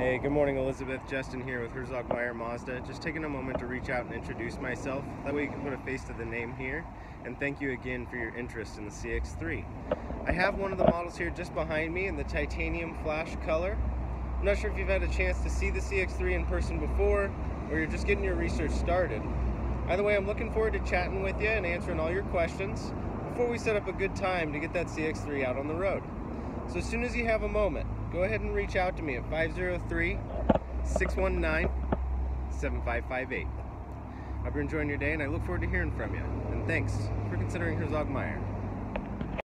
Hey, good morning, Elizabeth. Justin here with Herzog Meier Mazda. Just taking a moment to reach out and introduce myself. That way you can put a face to the name here. And thank you again for your interest in the CX-3. I have one of the models here just behind me in the titanium flash color. I'm not sure if you've had a chance to see the CX-3 in person before, or you're just getting your research started. Either way, I'm looking forward to chatting with you and answering all your questions before we set up a good time to get that CX-3 out on the road. So as soon as you have a moment, go ahead and reach out to me at 503-619-7558. I hope you're enjoying your day and I look forward to hearing from you. And thanks for considering Herzog Meier.